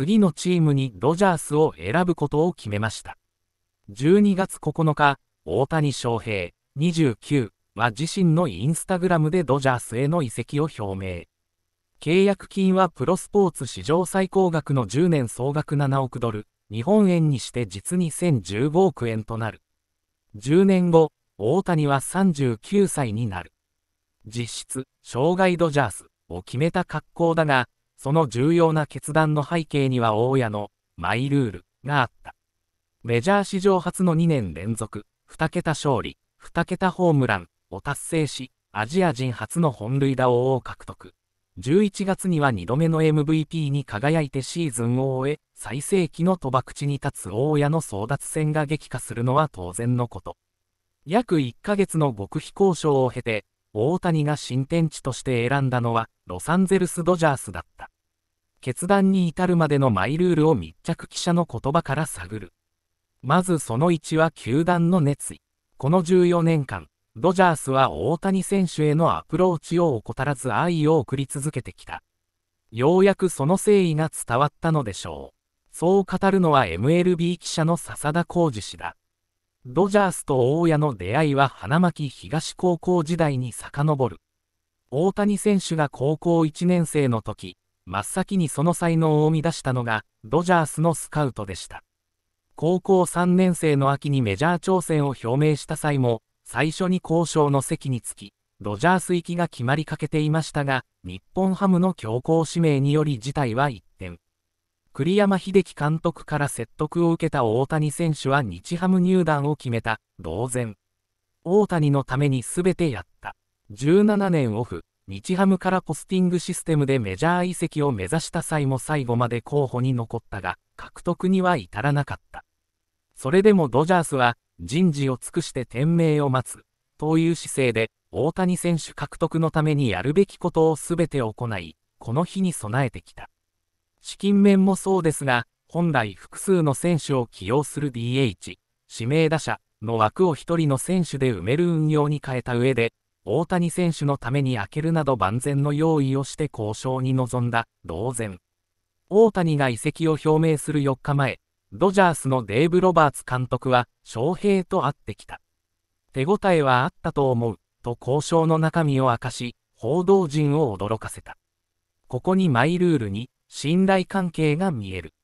次のチームにドジャースを選ぶことを決めました。12月9日、大谷翔平、29は自身のインスタグラムでドジャースへの移籍を表明。契約金はプロスポーツ史上最高額の10年総額7億ドル、日本円にして実に1015億円となる。10年後、大谷は39歳になる。実質、障害ドジャースを決めた格好だが、その重要な決断の背景には大家のマイルールがあった。メジャー史上初の2年連続、2桁勝利、2桁ホームランを達成し、アジア人初の本塁打王を獲得。11月には2度目の MVP に輝いてシーズンを終え、最盛期の賭博地に立つ大家の争奪戦が激化するのは当然のこと。約1ヶ月の極秘交渉を経て、大谷が新天地として選んだのは、ロサンゼルス・ドジャースだった。決断に至るまでのマイルールを密着記者の言葉から探る。まずその1は球団の熱意。この14年間、ドジャースは大谷選手へのアプローチを怠らず愛を送り続けてきた。ようやくその誠意が伝わったのでしょう。そう語るのは MLB 記者の笹田浩二氏だ。ドジャースと大家の出会いは花巻東高校時代に遡る。大谷選手が高校1年生の時、真っ先にその才能を生み出したのが、ドジャースのスカウトでした。高校3年生の秋にメジャー挑戦を表明した際も、最初に交渉の席につき、ドジャース行きが決まりかけていましたが、日本ハムの強行指名により事態は一転。栗山英樹監督から説得を受けた大谷選手は日ハム入団を決めた、同然。大谷のために全てやった。17年オフ、日ハムからポスティングシステムでメジャー移籍を目指した際も最後まで候補に残ったが、獲得には至らなかった。それでもドジャースは、人事を尽くして天命を待つ、という姿勢で、大谷選手獲得のためにやるべきことを全て行い、この日に備えてきた。資金面もそうですが、本来複数の選手を起用する DH、指名打者の枠を1人の選手で埋める運用に変えた上で、大谷選手のために開けるなど万全の用意をして交渉に臨んだ、同然。大谷が移籍を表明する4日前、ドジャースのデーブ・ロバーツ監督は、翔平と会ってきた。手応えはあったと思う、と交渉の中身を明かし、報道陣を驚かせた。ここにマイルールに、信頼関係が見える。